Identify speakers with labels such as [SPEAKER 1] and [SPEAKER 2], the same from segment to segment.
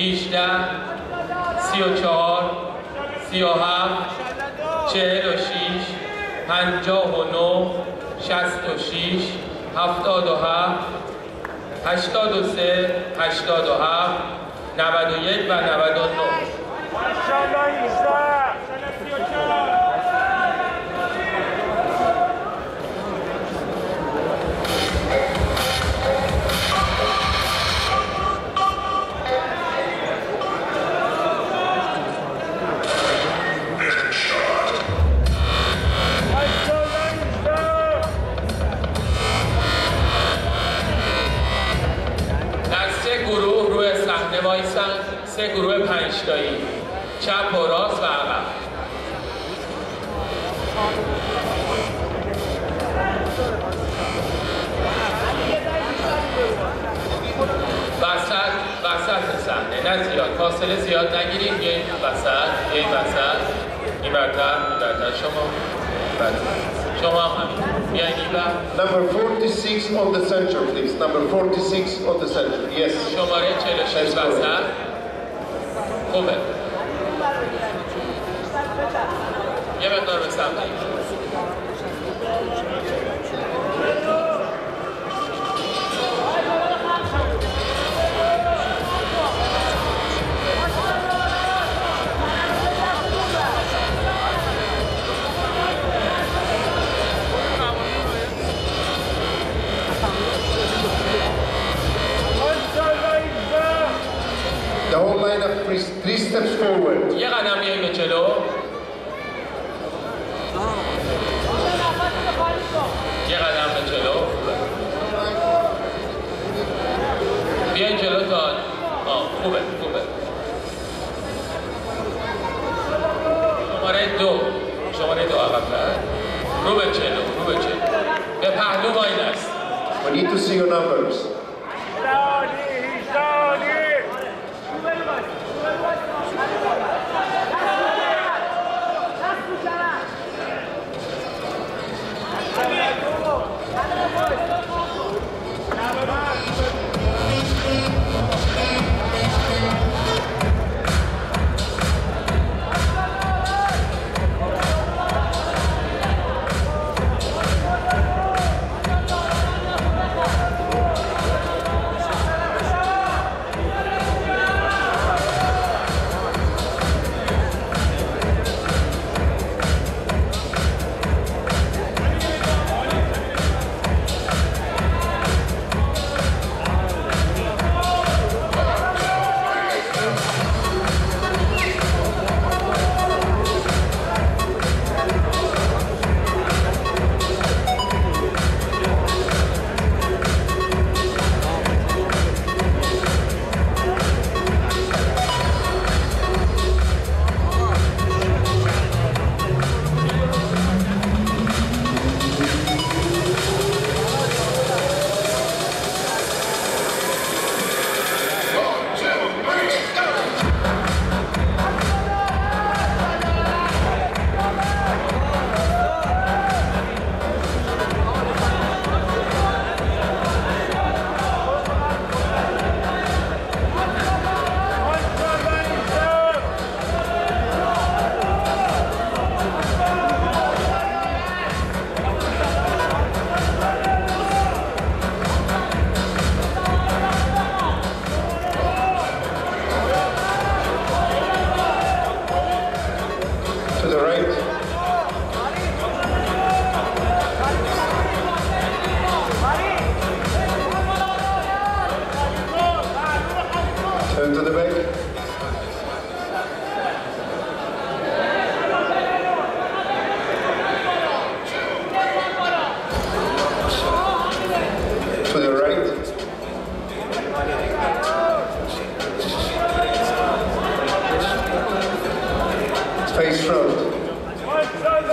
[SPEAKER 1] 18 34 37 46 59 66 77 83 87 91 و 99 نه زیاد. فاصله زیاد نگیریم. بیایم وسط بیایم وسط. این برتر این برتر. شما. شما هم همین. بیاین این بر.
[SPEAKER 2] Number 46 on the center, please. Number 46 on the center. Yes.
[SPEAKER 1] شماره 46 وسط. خوبه. یه مقدار به سمت.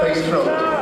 [SPEAKER 2] Face front.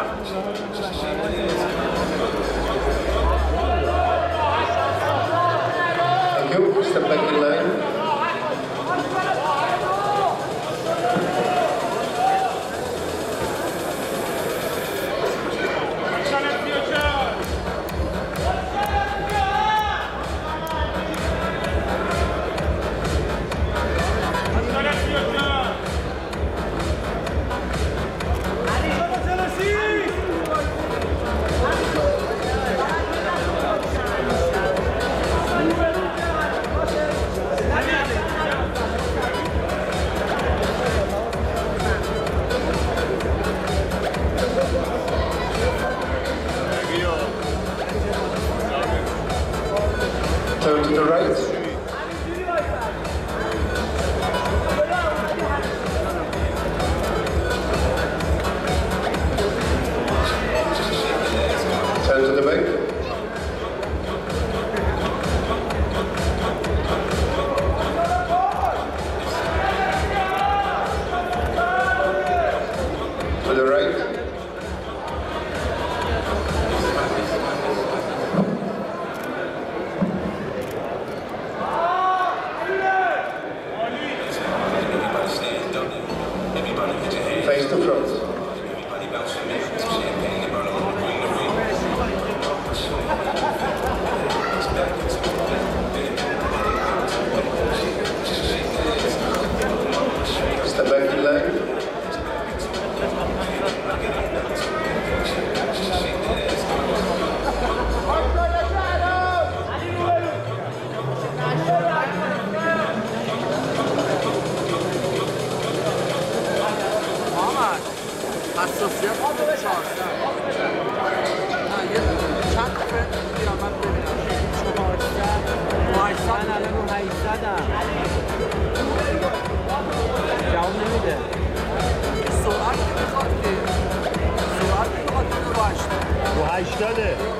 [SPEAKER 2] Stelle.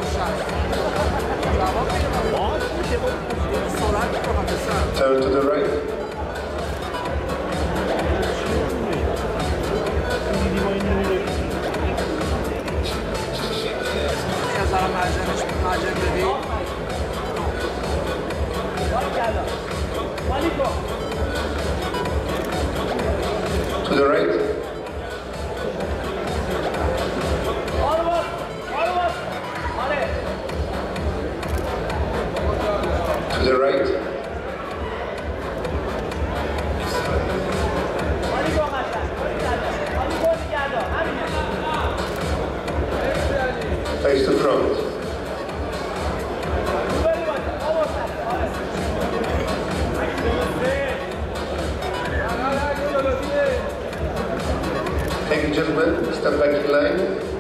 [SPEAKER 2] Ladies and gentlemen, step back in line.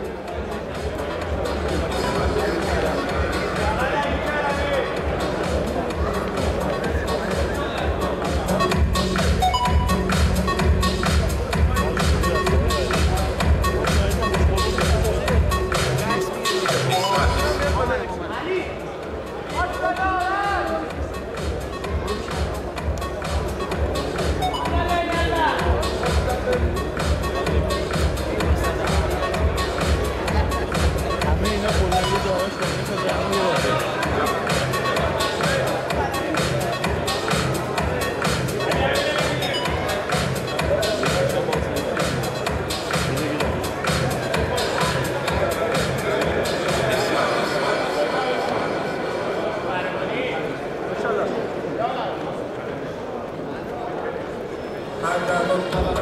[SPEAKER 2] Gracias.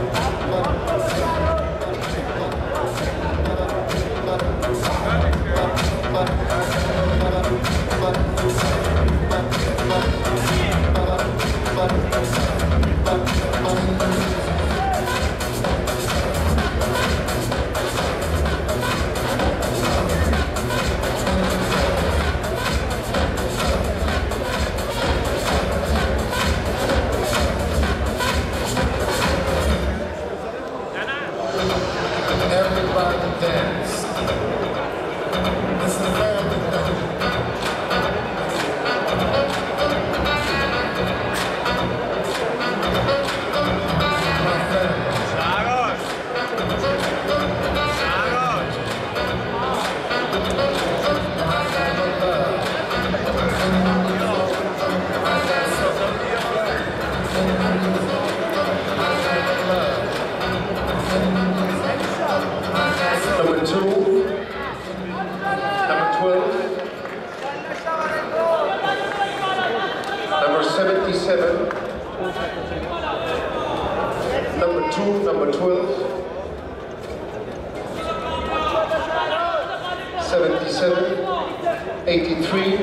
[SPEAKER 2] 87, 83,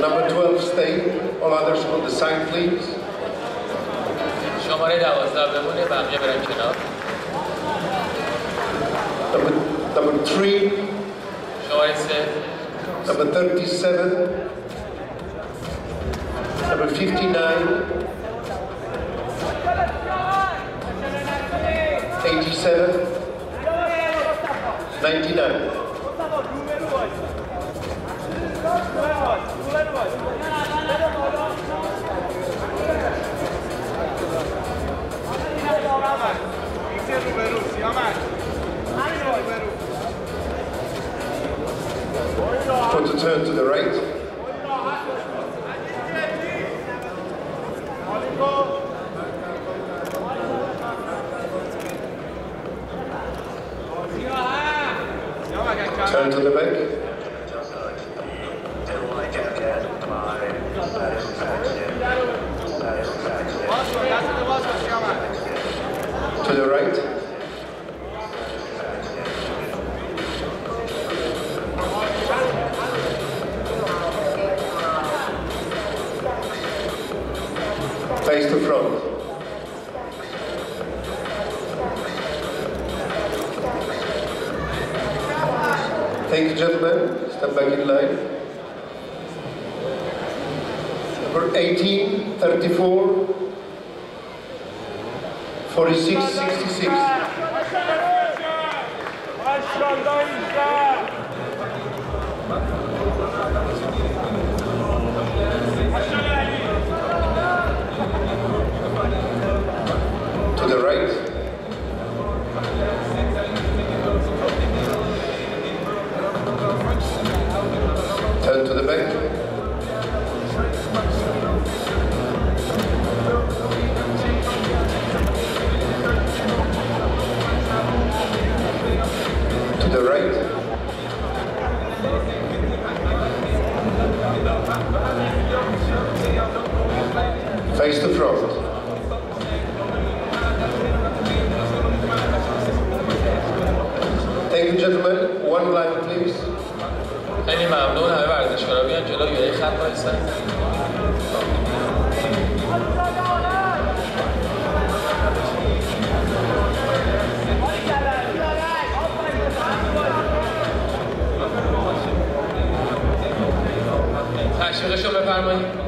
[SPEAKER 2] Number 12, stay. All others on the side, please. Number, number
[SPEAKER 1] 3. 3.
[SPEAKER 2] Number 37. Number 59. 87. 99. Turn to the back. Face to front. Thank you, gentlemen. Step back in line. Number 18, 34, the right. Face to front. Thank you, gentlemen. One line, please.
[SPEAKER 1] خیلی ممنون همه ورزشکارا بیان جلو یه خط وایسن Tại.